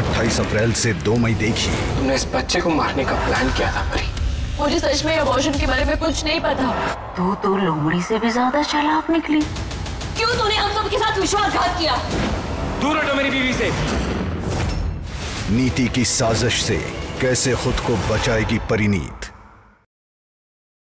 28 अप्रैल से 2 मई देखी। तुमने इस बच्चे को मारने का प्लान किया था परी। मुझे सच में अबॉर्शन के बारे में कुछ नहीं पता। तू तो लोमड़ी से भी ज़्यादा चालाक निकली। क्यों तूने हम सबके साथ विश्वासघात किया? दूर हटो मेरी बीवी से। नीति की साजिश से कैसे खुद को बचाएगी परिनीत?